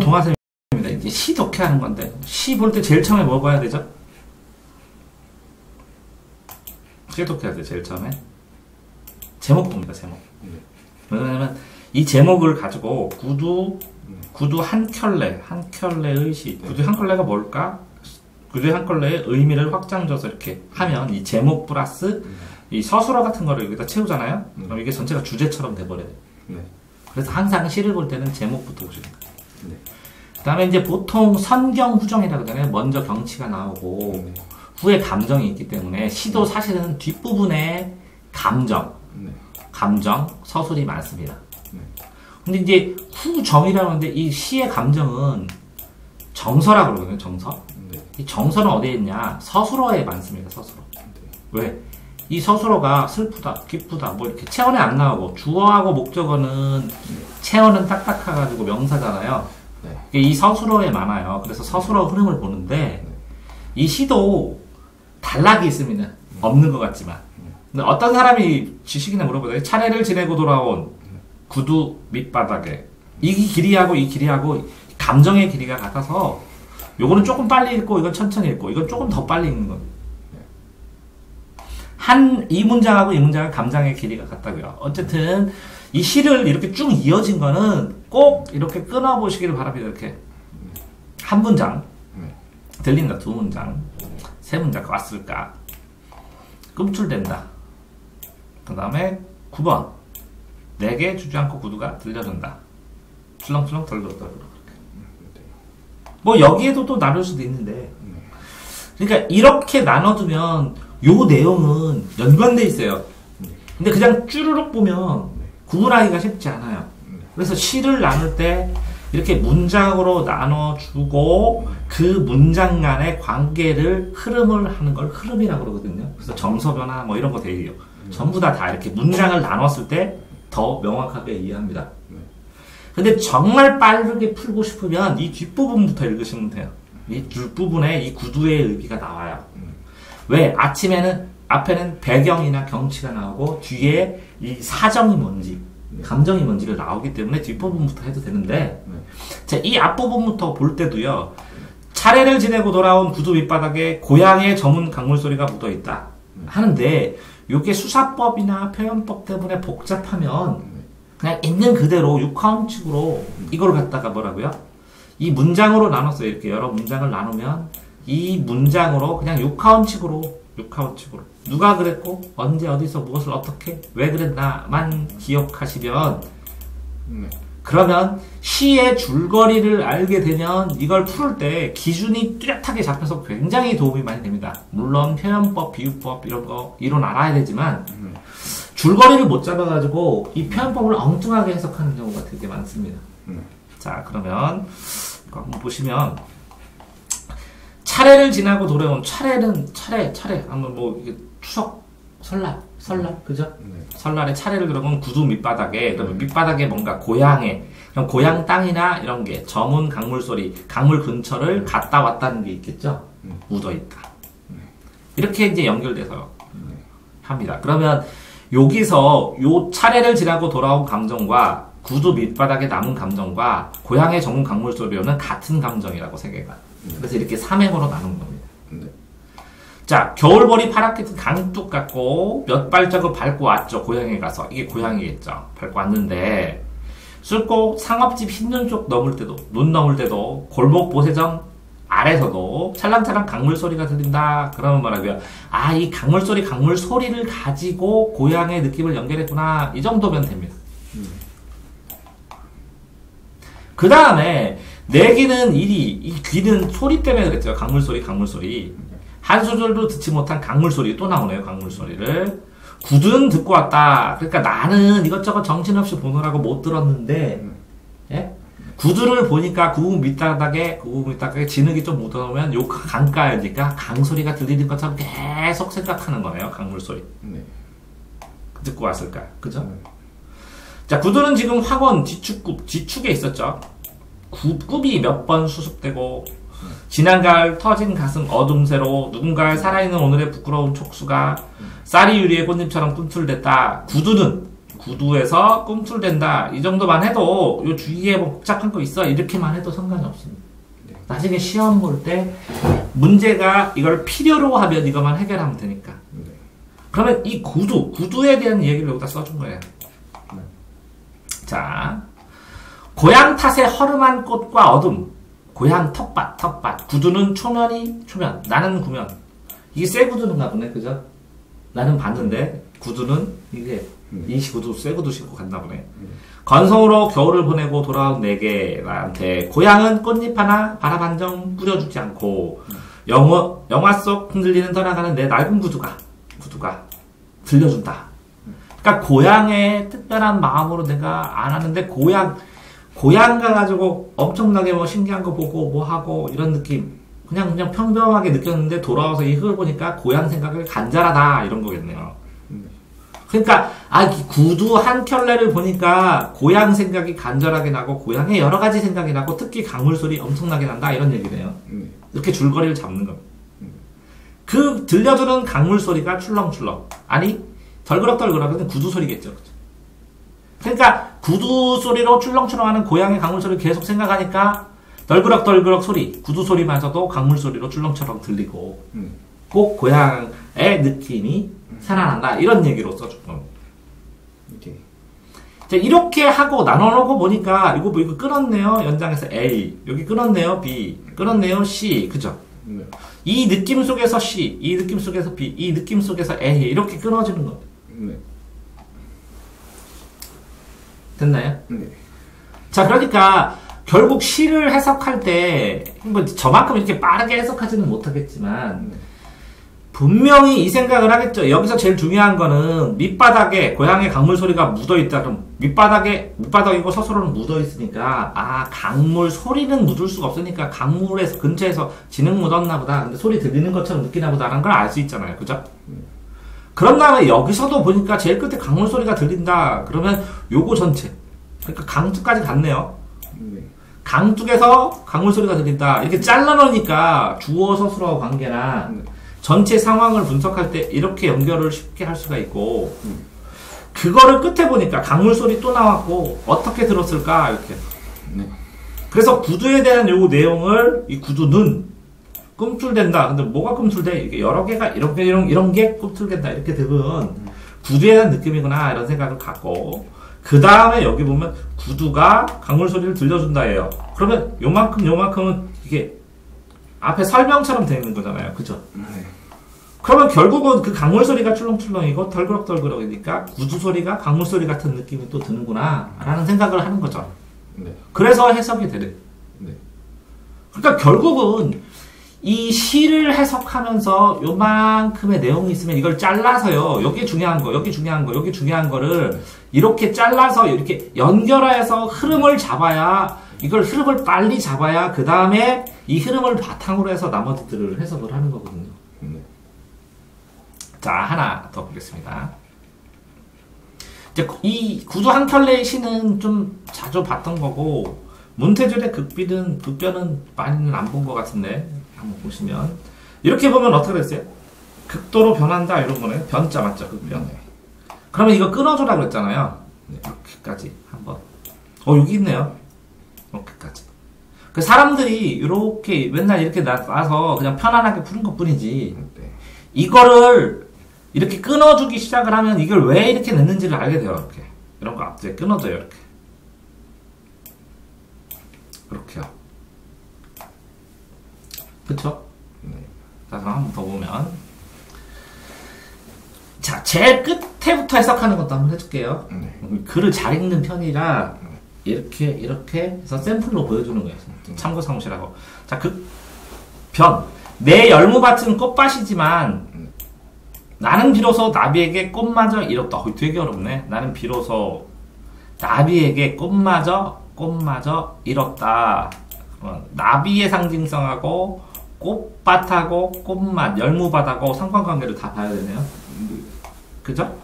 동화쌤입니다. 이제 시 독해 하는 건데 시 볼 때 제일 처음에 뭐 봐야 되죠? 시 독해야 돼 제일 처음에 제목 봅니다 제목. 왜냐면 이 제목을 가지고 구두 구두 한 켤레 한 켤레의 시 구두 한 켤레가 뭘까? 구두 한 켤레의 의미를 확장줘서 이렇게 하면 이 제목 플러스 이 서술어 같은 거를 여기다 채우잖아요. 그럼 이게 전체가 주제처럼 돼버려요. 네. 그래서 항상 시를 볼 때는 제목부터 보시는 거예요. 네. 그 다음에 이제 보통 선경 후정이라고 하잖아요. 먼저 경치가 나오고 네. 후에 감정이 있기 때문에 시도 사실은 뒷부분에 감정, 네. 감정, 서술이 많습니다. 네. 근데 이제 후정이라고 하는데 이 시의 감정은 정서라고 그러거든요. 정서. 네. 이 정서는 어디에 있냐? 서술어에 많습니다. 서술어. 왜? 이 서술어가 슬프다, 기쁘다, 뭐 이렇게 체언에 안 나오고 주어하고 목적어는 체언은 딱딱해가지고 명사잖아요. 네. 이 서술어에 많아요. 그래서 서술어 흐름을 보는데 이 시도 단락이 있습니다. 없는 것 같지만. 어떤 사람이 지식이나 물어보더니 차례를 지내고 돌아온 구두 밑바닥에 이 길이하고 이 길이하고 감정의 길이가 같아서 요거는 조금 빨리 읽고 이건 천천히 읽고 이건 조금 더 빨리 읽는 거. 한이 문장하고 이 문장은 감정의 길이가 같다고요. 어쨌든 이 시를 이렇게 쭉 이어진 거는 꼭 이렇게 끊어 보시기를 바랍니다. 이렇게. 한 문장. 네. 들린다 두 문장. 세 문장 왔을까? 꿈틀댄다. 그 다음에 9번. 내게 주지 않고 구두가 들려준다. 출렁출렁 덜덜덜. 뭐 여기에도 또 나눌 수도 있는데. 그러니까 이렇게 나눠두면 요 내용은 연관돼 있어요. 근데 그냥 쭈르륵 보면 구분하기가 쉽지 않아요 그래서 시를 나눌 때 이렇게 문장으로 나눠주고 그 문장 간의 관계를 흐름을 하는 걸 흐름이라고 그러거든요. 그래서 정서 변화 뭐 이런 거 되게요. 전부 다 다 이렇게 문장을 나눴을 때 더 명확하게 이해합니다. 근데 정말 빠르게 풀고 싶으면 이 뒷부분부터 읽으시면 돼요. 이 뒷부분에 이 구두의 의미가 나와요. 왜? 아침에는 앞에는 배경이나 경치가 나오고 뒤에 이 사정이 뭔지 감정이 뭔지가 나오기 때문에 뒷부분부터 해도 되는데 자, 이 앞부분부터 볼 때도요. 차례를 지내고 돌아온 구두 밑바닥에 고향의 저문 강물 소리가 묻어 있다. 하는데 이게 수사법이나 표현법 때문에 복잡하면 그냥 있는 그대로 육화음칙으로 이걸 갖다가 뭐라고요? 이 문장으로 나눴어요. 이렇게 여러 문장을 나누면 이 문장으로 그냥 육화음칙으로 육화음칙으로 누가 그랬고 언제 어디서 무엇을 어떻게 왜 그랬나만 기억하시면 네. 그러면 시의 줄거리를 알게 되면 이걸 풀때 기준이 뚜렷하게 잡혀서 굉장히 도움이 많이 됩니다. 물론 표현법, 비유법 이런 거 이론 알아야 되지만 줄거리를 못 잡아가지고 이 표현법을 엉뚱하게 해석하는 경우가 되게 많습니다. 네. 자 그러면 한번 보시면 차례를 지나고 돌아온 차례는 차례 차례 한번 뭐 이게 추석 설날 설날 그죠? 네. 설날에 차례를 들어보면 구두 밑바닥에 그러면 밑바닥에 뭔가 고향에 그럼 고향 땅이나 이런 게 저문 강물 소리 강물 근처를 갔다 왔다는 게 있겠죠? 음. 묻어 있다. 이렇게 이제 연결돼서 합니다. 그러면 여기서 요 차례를 지나고 돌아온 감정과 구두 밑바닥에 남은 감정과 고향의 저문 강물 소리는 같은 감정이라고 생각해요 그래서 이렇게 삼행으로 나눈 겁니다. 네. 자, 겨울벌이 파랗게 든 강둑 같고 몇 발자국 밟고 왔죠. 고향에 가서. 이게 고향이겠죠. 밟고 왔는데 sul고 상업집 흰눈 쪽 넘을 때도 눈 넘을 때도 골목 보세정 아래서도 찰랑찰랑 강물 소리가 들린다. 그러면 뭐라고요? 아, 이 강물 소리, 강물 소리를 가지고 고향의 느낌을 연결했구나. 이 정도면 됩니다. 그 다음에 내 귀는 일이, 이 귀는 소리 때문에 그랬죠. 강물 소리, 강물 소리. 한 소절도 듣지 못한 강물 소리 또 나오네요. 강물 소리를 구두는 듣고 왔다. 그러니까 나는 이것저것 정신없이 보느라고 못 들었는데 예? 구두를 보니까 구부 밑바닥에 구부 밑바닥에 진흙이 좀 묻어놓으면 요 강가여니까 강 소리가 들리는 것처럼 계속 생각하는 거예요. 강물 소리 네. 듣고 왔을까? 그죠? 네. 자 구두는 지금 학원 지축굽 지축에 있었죠. 굽, 굽이 몇 번 수습되고 지난 가을 터진 가슴 어둠새로 누군가의 살아있는 오늘의 부끄러운 촉수가 쌀이 유리의 꽃잎처럼 꿈틀댔다. 구두는 구두에서 꿈틀댄다. 이 정도만 해도 요 주위에 뭐 복잡한 거 있어. 이렇게만 해도 상관이 없습니다. 네. 나중에 시험 볼 때 문제가 이걸 필요로 하면 이것만 해결하면 되니까. 네. 그러면 이 구두, 구두에 대한 얘기를 여기다 써준 거예요. 네. 자, 고향 탓의 허름한 꽃과 어둠. 고향 텃밭, 텃밭. 구두는 초면이 초면. 나는 구면. 이게 쇠 구두인가 보네, 그죠? 나는 봤는데, 구두는 이게, 네. 이 구두, 쇠 구두 신고 갔나 보네. 건성으로 겨울을 보내고 돌아온 내게, 나한테, 고향은 꽃잎 하나, 바람 한 점 뿌려주지 않고, 영화, 영화 속 흔들리는 떠나가는 내 낡은 구두가, 구두가 들려준다. 그러니까 고향의 특별한 마음으로 내가 안 하는데 고향 고향 가가지고 엄청나게 뭐 신기한 거 보고 뭐 하고 이런 느낌 그냥 그냥 평범하게 느꼈는데 돌아와서 이 흙을 보니까 고향 생각을 간절하다 이런 거겠네요. 그러니까 아이 구두 한 켤레를 보니까 고향 생각이 간절하게 나고 고향의 여러 가지 생각이 나고 특히 강물 소리 엄청나게 난다 이런 얘기네요. 네. 이렇게 줄거리를 잡는 겁니다. 그 들려주는 강물 소리가 출렁출렁. 아니, 덜그럭덜그럭은 구두 소리겠죠. 그죠? 그러니까 구두 소리로 출렁출렁하는 고양이 강물 소리를 계속 생각하니까 덜그럭덜그럭 소리, 구두 소리마저도 강물 소리로 출렁출렁 들리고 음. 꼭 고향의 느낌이 살아난다. 이런 얘기로 써준 겁니다. 이렇게. 자, 이렇게 하고 나눠놓고 보니까 이거 뭐 이거 끊었네요. 연장에서 A. 여기 끊었네요. B. 끊었네요. C. 그죠? 네. 이 느낌 속에서 C, 이 느낌 속에서 B, 이 느낌 속에서 A 이렇게 끊어지는 겁니다. 네. 됐나요? 네. 자, 그러니까 결국 시를 해석할 때 뭐 저만큼 이렇게 빠르게 해석하지는 못하겠지만 네. 분명히 이 생각을 하겠죠. 여기서 제일 중요한 거는 밑바닥에 고양이 강물 소리가 묻어 있다. 그럼 밑바닥에 밑바닥이고 서서로는 묻어 있으니까 아 강물 소리는 묻을 수가 없으니까 강물에서 근처에서 진흙 묻었나 보다. 근데 소리 들리는 것처럼 느끼나 보다라는 걸 알 수 있잖아요. 그죠? 그런 다음에 여기서도 보니까 제일 끝에 강물 소리가 들린다. 그러면 요거 전체 그러니까 강둑까지 갔네요. 네. 강둑에서 강물 소리가 들린다. 이렇게 잘라놓으니까 주어 서술어 관계나 네. 전체 상황을 분석할 때 이렇게 연결을 쉽게 할 수가 있고 음. 그거를 끝에 보니까 강물 소리 또 나왔고 어떻게 들었을까 이렇게 네. 그래서 구두에 대한 요 내용을 이 구두는 꿈틀댄다 근데 뭐가 꿈틀대 이게 여러 개가 이렇게 이런 이런 게 꿈틀댄다 이렇게 되면 구두에 대한 느낌이구나 이런 생각을 갖고 그 다음에 여기 보면 구두가 강물 소리를 들려준다예요 그러면 요만큼 요만큼은 이게 앞에 설명처럼 되어 있는 거잖아요 그죠 네. 그러면 결국은 그 강물 소리가 출렁출렁이고 덜그럭덜그럭이니까 구두 소리가 강물 소리 같은 느낌이 또 드는구나 라는 생각을 하는 거죠. 네. 그래서 해석이 되는. 네. 그러니까 결국은 이 시를 해석하면서 요만큼의 내용이 있으면 이걸 잘라서요. 여기 중요한 거, 여기 중요한 거, 여기 중요한 거를 이렇게 잘라서 이렇게 연결해서 흐름을 잡아야 이걸 흐름을 빨리 잡아야 그 다음에 이 흐름을 바탕으로 해서 나머지들을 해석을 하는 거거든요. 네. 자, 하나 더 보겠습니다. 이제 이 구두 한 켤레의 시는 좀 자주 봤던 거고, 문태줄의 극비는, 극변은 많이는 안 본 것 같은데, 한번 보시면. 이렇게 보면 어떻게 됐어요? 극도로 변한다, 이런 거네. 변자 맞죠? 극변. 그러면 이거 끊어주라 그랬잖아요. 네, 이렇게까지 한번. 어, 여기 있네요. 이렇게까지. 그 사람들이 이렇게 맨날 이렇게 나와서 그냥 편안하게 푸는 것 뿐이지, 네. 이거를 이렇게 끊어주기 시작을 하면 이걸 왜 이렇게 냈는지를 알게 돼요. 이렇게 이런 거 앞뒤에 끊어져요. 이렇게 그렇게요. 그쵸? 네. 자, 그럼 한 번 더 보면 자, 제일 끝에부터 해석하는 것도 한번 해줄게요. 네. 글을 잘 읽는 편이라 이렇게 이렇게 해서 샘플로 보여주는 거예요. 참고 사무실하고. 자, 그 변. 내 열무밭은 꽃밭이지만 나는 비로소 나비에게 꽃마저 잃었다. 어, 되게 어렵네. 나는 비로소 나비에게 꽃마저 꽃마저 잃었다. 어, 나비의 상징성하고 꽃밭하고 꽃맛, 열무밭하고 상관관계를 다 봐야 되네요. 그죠?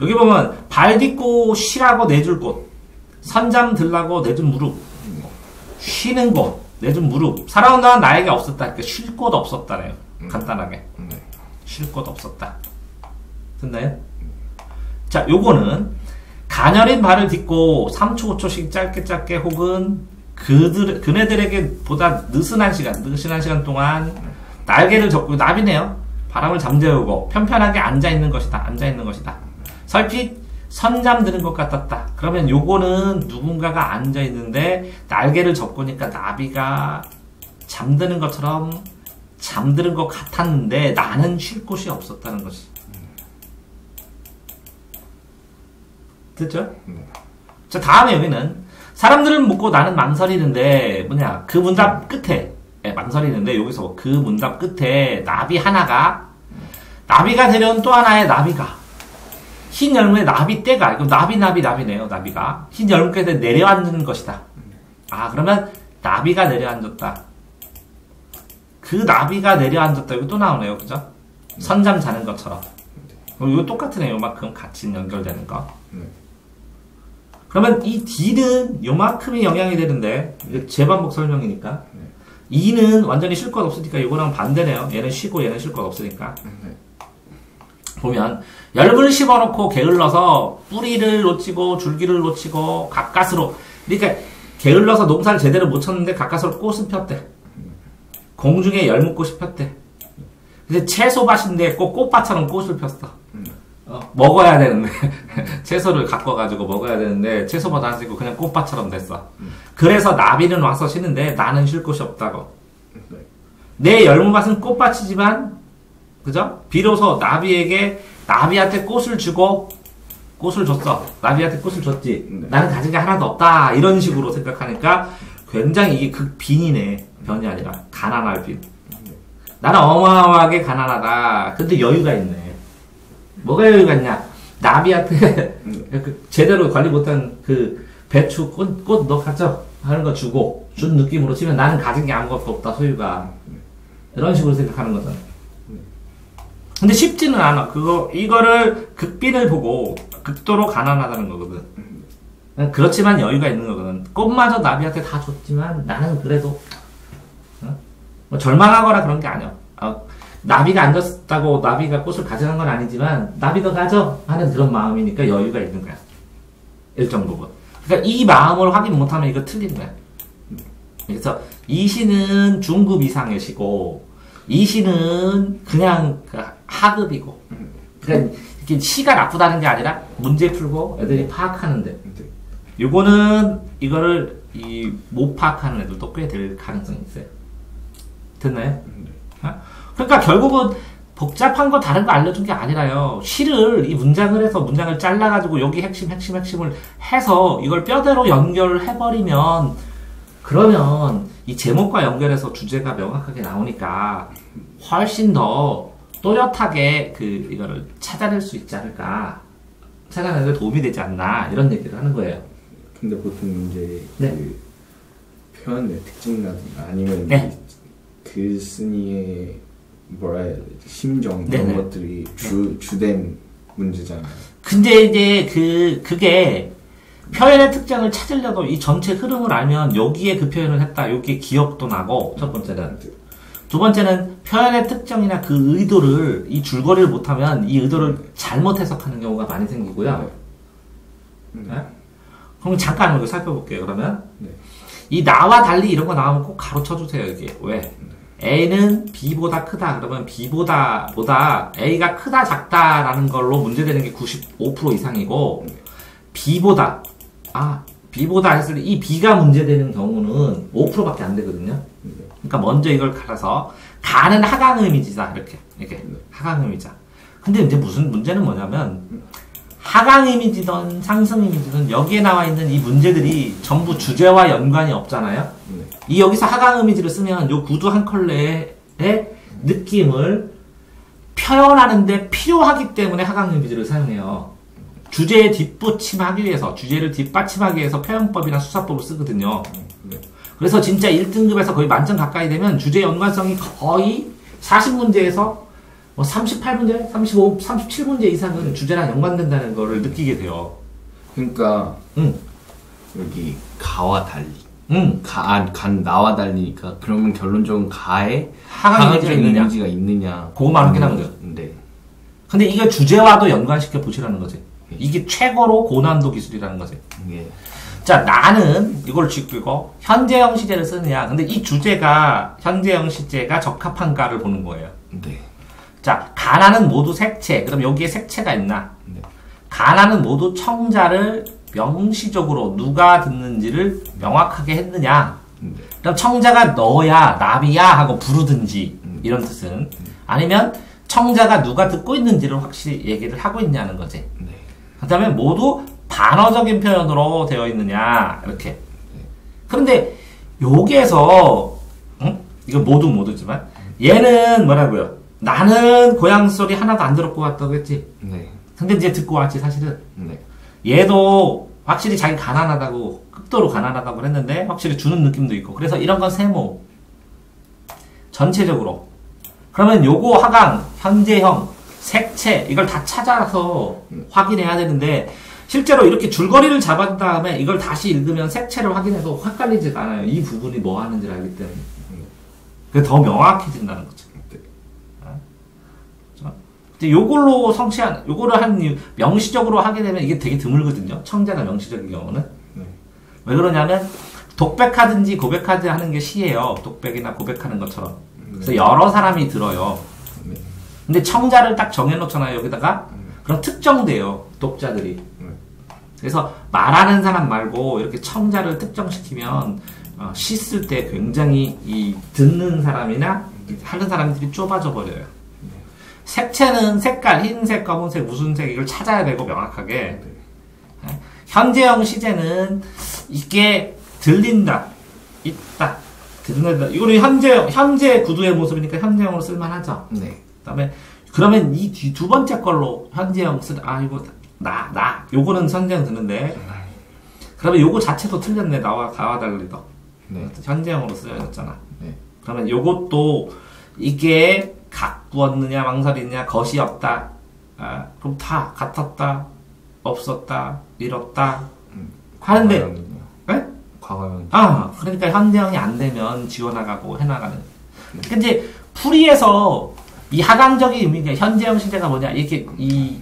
여기 보면 발 딛고 쉬라고 내줄 곳, 선잠 들라고 내준 무릎, 쉬는 곳, 내준 무릎. 살아온 동안 나에게 없었다. 그러니까 쉴 곳 없었다네요. 간단하게. 네. 쉴곳 없었다. 됐나요? 자, 요거는 가녀린 발을 딛고 3초, 5초씩 짧게 짧게 혹은 그들, 그네들에게 보다 느슨한 시간, 느슨한 시간 동안 날개를 접고 나비네요. 바람을 잠재우고 편편하게 앉아 있는 것이다. 앉아 있는 것이다. 설핏 선잠 드는 것 같았다. 그러면 요거는 누군가가 앉아 있는데 날개를 접고니까 나비가 잠드는 것처럼 잠드는 것 같았는데 나는 쉴 곳이 없었다는 것이. 됐죠? 네. 자, 다음에 여기는 사람들을 묻고 나는 망설이는데 뭐냐 그 문답 끝에 예, 망설이는데 여기서 그 문답 끝에 나비 하나가 나비가 되려는 또 하나의 나비가. 흰 열무에 나비 떼가 이거 나비 나비 나비네요 나비가. 흰 열무에 내려앉는 것이다. 아 그러면 나비가 내려앉았다. 그 나비가 내려앉았다. 이거 또 나오네요 그죠? 선잠 자는 것처럼. 어, 이거 똑같으네요 요만큼 같이 연결되는 거. 네. 그러면 이 D는 요만큼이 영향이 되는데 재반복 설명이니까 네. E는 완전히 쉴 것 없으니까 이거랑 반대네요. 얘는 쉬고 얘는 쉴 것 없으니까 네. 보면 열분을 씹어놓고 게을러서 뿌리를 놓치고 줄기를 놓치고 가까스로 그러니까 게을러서 농사를 제대로 못 쳤는데 가까스로 꽃은 폈대. 공중에 열무꽃이 폈대. 근데 채소밭인데 꼭 꽃밭처럼 꽃을 폈어. 어, 먹어야 되는데 채소를 갖고 가지고 먹어야 되는데 채소밭 안 쓰고 그냥 꽃밭처럼 됐어. 그래서 나비는 와서 쉬는데 나는 쉴 곳이 없다고. 네. 내 열무밭은 꽃밭이지만 그죠? 비로소 나비에게 나비한테 꽃을 주고 꽃을 줬어. 나비한테 꽃을 줬지. 네. 나는 가진 게 하나도 없다. 이런 식으로 생각하니까 굉장히 이게 극빈이네. 변이 아니라 가난할 빈. 나는 어마어마하게 가난하다. 근데 여유가 있네. 뭐가 여유가 있냐? 나비한테 그 제대로 관리 못한 그 배추 꽃, 꽃 너 가져 하는 거 주고 준 느낌으로 치면 나는 가진 게 아무것도 없다 소유가 이런 식으로 생각하는 거잖아. 근데 쉽지는 않아. 그거 이거를 극빈을 보고 극도로 가난하다는 거거든. 그렇지만 여유가 있는 거거든. 꽃마저 나비한테 다 줬지만 나는 그래도 어? 뭐 절망하거나 그런 게 아니야. 어, 나비가 앉았다고 나비가 꽃을 가져간 건 아니지만 나비도 가져 하는 그런 마음이니까 여유가 있는 거야. 일정 부분. 그러니까 이 마음을 확인 못하면 이거 틀린 거야. 그래서 이 시는 중급 이상의 시고 이 시는 그냥 그 하급이고 그러니까 이렇게 시가 나쁘다는 게 아니라 문제 풀고 애들이 파악하는데 네. 요거는 이거를 이 못 파악하는 애들도 꽤 될 가능성이 있어요. 됐나요? 어? 그러니까 결국은 복잡한 거 다른 거 알려준 게 아니라요. 시를 이 문장을 해서 문장을 잘라가지고 여기 핵심 핵심 핵심을 해서 이걸 뼈대로 연결해버리면 그러면 이 제목과 연결해서 주제가 명확하게 나오니까 훨씬 더 또렷하게 그 이거를 찾아낼 수 있지 않을까 찾아내는 데 도움이 되지 않나 이런 얘기를 하는 거예요. 근데 보통 이제 네. 그 표현의 특징이라든가 아니면 네. 그 글쓴이의 뭐라 해야 되지 심정 네, 이런 네. 것들이 주 주된 문제잖아요. 근데 이제 그 그게 표현의 특징을 찾으려도 이 전체 흐름을 알면 여기에 그 표현을 했다. 여기에 기억도 나고 첫 번째는 두 번째는 표현의 특징이나 그 의도를 이 줄거리를 못하면 이 의도를 잘못 해석하는 경우가 많이 생기고요. 네. 네? 그럼 잠깐 이거 살펴볼게요. 그러면 네. 이 나와 달리 이런 거 나오면 꼭 가로쳐 주세요. 이게 왜? A는 B보다 크다. 그러면 B보다 보다 A가 크다 작다라는 걸로 문제되는 게 95% 이상이고 B보다 아 B보다 했을 때 이 B가 문제되는 경우는 5%밖에 안 되거든요. 그러니까 먼저 이걸 갈아서 가는 하강음이지다 이렇게 이렇게 하강음이자. 근데 이제 무슨 문제는 뭐냐면 하강음이지든 상승음이지든 여기에 나와 있는 이 문제들이 전부 주제와 연관이 없잖아요. 네. 이 여기서 하강 이미지를 쓰면 요 구두 한 컬레의 느낌을 표현하는데 필요하기 때문에 하강 이미지를 사용해요. 주제에 뒷받침하기 위해서, 주제를 뒷받침하기 위해서 표현법이나 수사법을 쓰거든요. 네. 그래서 진짜 1등급에서 거의 만점 가까이 되면 주제 연관성이 거의 40문제에서 뭐 38문제, 35, 37문제 이상은 주제랑 연관된다는 거를 느끼게 돼요. 그러니까 응, 여기 가와 달리 응. 가, 아, 간 나와 달리니까 그러면 결론적으로 가에 하강 이미지가 있느냐. 그거만 확인하면 돼요. 네. 근데 이거 주제와도 연관시켜 보시라는 거지. 이게 최고로 고난도 기술이라는 거지. 예. 자, 나는 이걸 쥐고 현재형 시제를 쓰느냐. 근데 이 주제가 현재형 시제가 적합한가를 보는 거예요. 네. 자, 가나는 모두 색채. 그럼 여기에 색채가 있나? 네. 가나는 모두 청자를 명시적으로 누가 듣는지를 명확하게 했느냐? 네. 그럼 청자가 너야, 나비야 하고 부르든지 이런 뜻은 아니면 청자가 누가 듣고 있는지를 확실히 얘기를 하고 있냐는 거지. 네. 그다음에 모두 반어적인 표현으로 되어 있느냐 이렇게. 그런데 여기에서 응? 이거 모두 모두지만 얘는 뭐라고요? 나는 고양 소리 하나도 안 들었고 왔다고 했지. 네. 근데 이제 듣고 왔지 사실은. 네. 얘도 확실히 자기 가난하다고 극도로 가난하다고 했는데 확실히 주는 느낌도 있고 그래서 이런 건 세모 전체적으로 그러면 요거 하강 현재형 색채 이걸 다 찾아서 확인해야 되는데 실제로 이렇게 줄거리를 잡은 다음에 이걸 다시 읽으면 색채를 확인해도 헷갈리지가 않아요 이 부분이 뭐 하는지를 알기 때문에 그게 더 명확해진다는 거죠 네. 이제 요걸로 성취한 요거를 한 명시적으로 하게 되면 이게 되게 드물거든요. 청자가 명시적인 경우는 네. 왜 그러냐면 독백하든지 고백하든지 하는 게 시예요. 독백이나 고백하는 것처럼. 그래서 여러 사람이 들어요. 네. 근데 청자를 딱 정해놓잖아요. 여기다가 그럼 특정돼요. 독자들이. 네. 그래서 말하는 사람 말고 이렇게 청자를 특정시키면 어, 시쓸때 굉장히 이 듣는 사람이나 하는 사람들이 좁아져 버려요. 색채는 색깔, 흰색, 검은색, 무슨 색 이걸 찾아야 되고 명확하게. 예. 현재형 시제는 이게 들린다, 있다, 듣는다. 이거는 현재 현재 구두의 모습이니까 현재형으로 쓸만하죠. 네. 그다음에 그러면 이 두 번째 걸로 현재형 쓰, 아 이거 나 나 요거는 현재형 드는데 그러면 요거 자체도 틀렸네 나와 가와 달리더 네. 현재형으로 쓰여졌잖아. 네. 그러면 요것도 이게 가꾸었느냐 망설이냐 것이 없다. 아, 그럼 다 같았다, 없었다, 잃었다 하는데 과거형은요? 네? 과거형. 아 그러니까 현대형이 안 되면 지워나가고 해나가는. 그러니까 이제 풀이에서 이 하강적인 의미가 현재형 시대가 뭐냐 이렇게 이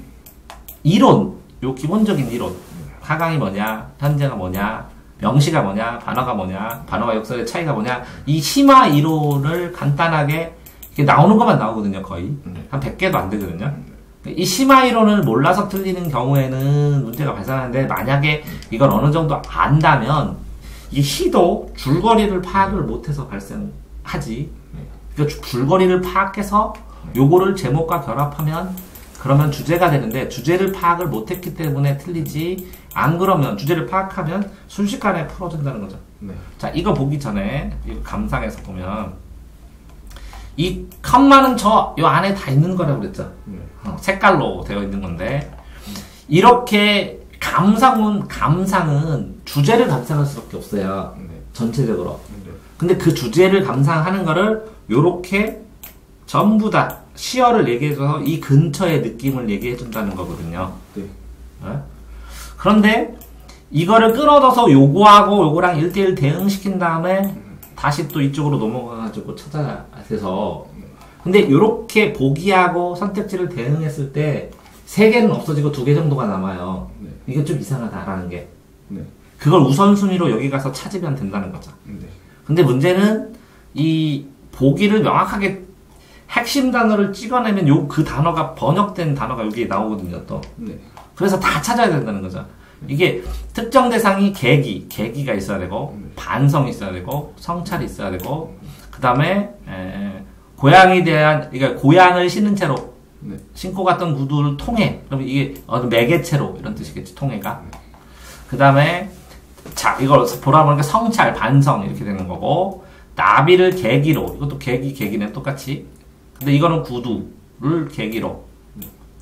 이론 요 기본적인 이론 하강이 뭐냐 현재가 뭐냐 명시가 뭐냐 반어가 뭐냐 반어와 역설의 차이가 뭐냐 이 심화 이론을 간단하게 나오는 것만 나오거든요 거의. 네. 한 100개도 안 되거든요. 이 심화 이론을 몰라서 틀리는 경우에는 문제가 발생하는데 만약에 이걸 어느 정도 안다면 이 시도 줄거리를 파악을 못해서 발생하지. 그러니까 주- 줄거리를 파악해서 요거를 제목과 결합하면 그러면 주제가 되는데 주제를 파악을 못했기 때문에 틀리지. 안 그러면 주제를 파악하면 순식간에 풀어진다는 거죠. 네. 자 이거 보기 전에 이거 감상에서 보면 이 컴마는 저 요 안에 다 있는 거라고 그랬죠. 네. 어, 색깔로 되어 있는 건데 이렇게 감상은 감상은 주제를 감상할 수밖에 없어요. 네. 전체적으로. 네. 근데 그 주제를 감상하는 거를 요렇게 전부 다 시어를 얘기해줘서 이 근처의 느낌을 얘기해준다는 거거든요. 네. 어? 그런데 이거를 끊어져서 요거하고 요거랑 1대1 대응시킨 다음에 다시 또 이쪽으로 넘어가가지고 찾아야 돼서 근데 요렇게 보기하고 선택지를 대응했을 때 세 개는 없어지고 두 개 정도가 남아요. 네. 이게 좀 이상하다라는 게. 네. 그걸 우선순위로 여기 가서 찾으면 된다는 거죠. 네. 근데 문제는 이 보기를 명확하게 핵심 단어를 찍어내면 요 그 단어가 번역된 단어가 여기에 나오거든요 또 네. 그래서 다 찾아야 된다는 거죠 이게 특정 대상이 계기 계기가 있어야 되고 반성이 있어야 되고 성찰이 있어야 되고 그 다음에 고양이 대한 그러니까 고양을 신은 채로 네. 신고 갔던 구두를 통해 그러면 이게 어느 매개체로 이런 뜻이겠지 통해가. 그 다음에 자 이걸 보라 보니까 성찰 반성 이렇게 되는 거고 나비를 계기로 이것도 계기 계기네 똑같이. 근데 이거는 구두를 계기로.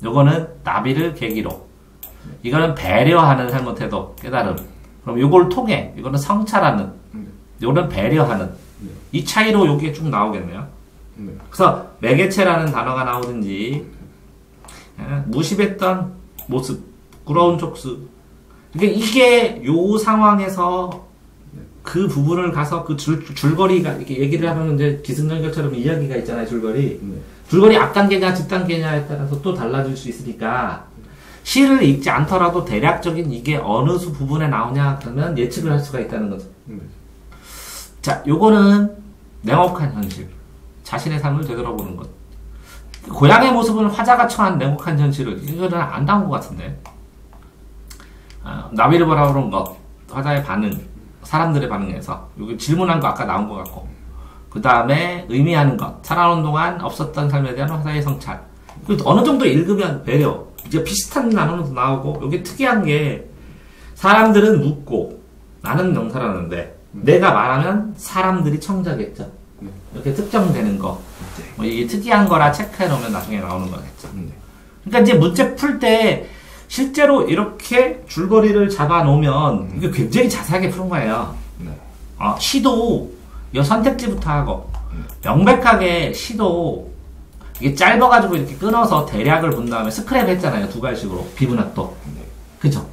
요거는 나비를 계기로 이거는 배려하는 잘못해도 깨달음 그럼 요걸 통해 이거는 성찰하는 요거는 배려하는 이 차이로 요게 쭉 나오겠네요 네. 그래서 매개체라는 단어가 나오든지 예, 무심했던 모습, 부끄러운 촉수. 그러니까 이게 요 상황에서 그 부분을 가서 그 줄, 줄거리가 이렇게 얘기를 하면 이제 기승전결처럼 이야기가 있잖아요, 줄거리. 네. 줄거리 앞단계냐 뒷단계냐에 따라서 또 달라질 수 있으니까 시를 읽지 않더라도 대략적인 이게 어느 수 부분에 나오냐 그러면 예측을 할 수가 있다는 거죠. 네. 자, 요거는 냉혹한 현실. 자신의 삶을 되돌아보는 것. 고향의 모습은 화자가 처한 냉혹한 현실을 이거는 안 나온 것 같은데. 아, 나비를 보라 그런 것, 화자의 반응, 사람들의 반응에서 여기 질문한 거 아까 나온 것 같고. 그 다음에 의미하는 것, 살아오는 동안 없었던 삶에 대한 화자의 성찰. 그 어느 정도 읽으면 배려. 이제 비슷한 나누면서 나오고 여기 특이한 게 사람들은 묻고 나는 명사라는데 내가 말하면 사람들이 청자겠죠. 네. 이렇게 특정되는 거. 네. 뭐 이게 특이한 거라 체크해 놓으면 나중에 나오는 거겠죠. 네. 그러니까 이제 문제 풀 때 실제로 이렇게 줄거리를 잡아 놓으면 이게 굉장히 자세하게 푸는 거예요. 네. 어, 시도 이 선택지부터 하고 명백하게 시도 이게 짧아가지고 이렇게 끊어서 대략을 본 다음에 스크랩 했잖아요 두 가지식으로 비브나또 네. 그죠?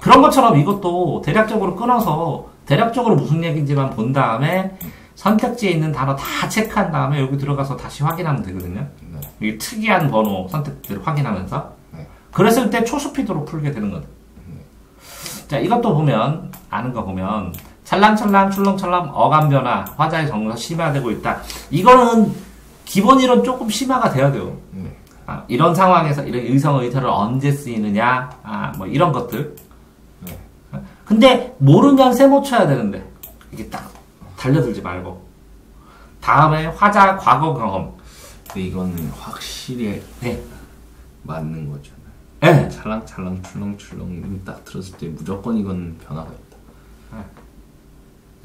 그런 것처럼 이것도 대략적으로 끊어서 대략적으로 무슨 얘기인지만 본 다음에 선택지에 있는 단어 다 체크한 다음에 여기 들어가서 다시 확인하면 되거든요. 네. 이 특이한 번호 선택지를 확인하면서 네. 그랬을 때 초스피드로 풀게 되는 거죠. 자 이것도 보면 아는 거 보면 찰랑찰랑 출렁찰랑 어감 변화 화자의 정서 심화되고 있다. 이거는 기본 이론 조금 심화가 돼야 돼요. 네. 아, 이런 상황에서 이런 의성 의사를 언제 쓰이느냐, 아, 뭐 이런 것들. 네. 근데 모르면 세모 쳐야 되는데 이게 딱 달려들지 말고 다음에 화자 과거 경험. 근데 이건 확실히 네, 맞는 거잖아요. 네. 찰랑찰랑 출렁출렁 딱 들었을 때 무조건 이건 변화가 있다.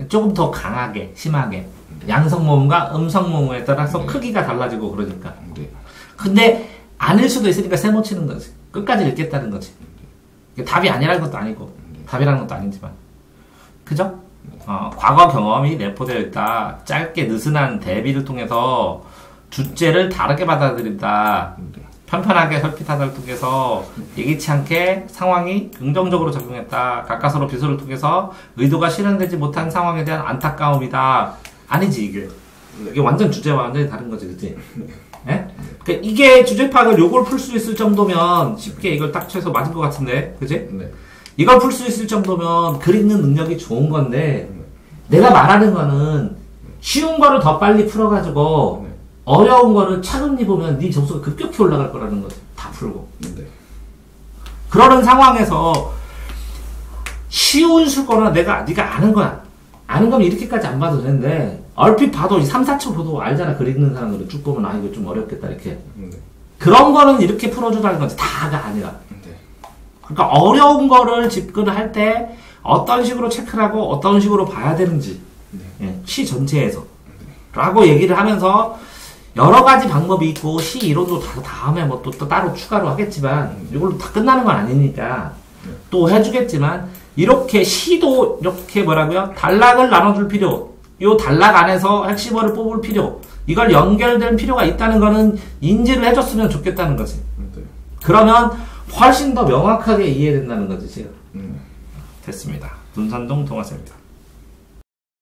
조금 더 강하게, 심하게 양성 모음과 음성 모음에 따라서 네. 크기가 달라지고 그러니까. 네. 근데 아닐 수도 있으니까 세모 치는 거지. 끝까지 읽겠다는 거지. 답이 아니라는 것도 아니고 답이라는 것도 아니지만. 그죠? 어, 과거 경험이 내포되어 있다. 짧게 느슨한 대비를 통해서 주제를 다르게 받아들인다. 네. 편편하게 설피타를 통해서 예기치 않게 상황이 긍정적으로 작용했다. 가까스로 비소를 통해서 의도가 실현되지 못한 상황에 대한 안타까움이다. 아니지 이게. 이게 완전 주제와 완전히 다른 거지, 그치? 예? 그러니까 이게 주제 파악을 요걸 풀 수 있을 정도면 쉽게 이걸 딱 쳐서 맞을 것 같은데, 그치? 네. 이걸 풀 수 있을 정도면 글 읽는 능력이 좋은 건데, 내가 말하는 거는 쉬운 거를 더 빨리 풀어가지고, 네. 어려운 거를 차근히 보면 네 점수가 급격히 올라갈 거라는 거지. 다 풀고. 네. 그러는 상황에서 쉬운 수거는 내가 네가 아는 거야. 아는 거면 이렇게까지 안 봐도 되는데 얼핏 봐도 이 3, 4초 보도 알잖아. 글 읽는 사람들은 쭉 보면 아 이거 좀 어렵겠다 이렇게. 네. 그런 거는 이렇게 풀어주라는 거지. 다가 아니라. 네. 그러니까 어려운 거를 집근을 할때 어떤 식으로 체크를 하고 어떤 식으로 봐야 되는지 네. 예, 시 전체에서 라고 얘기를 하면서 여러 가지 방법이 있고 시 이론도 다 다음에 뭐 또 따로 추가로 하겠지만 이걸로 다 끝나는 건 아니니까 또 해주겠지만 이렇게 시도 이렇게 뭐라고요? 단락을 나눠줄 필요 요 단락 안에서 핵심어를 뽑을 필요 이걸 연결될 필요가 있다는 거는 인지를 해줬으면 좋겠다는 거지. 네. 그러면 훨씬 더 명확하게 이해된다는 거지 지금 네. 됐습니다. 눈산동 동화쌤입니다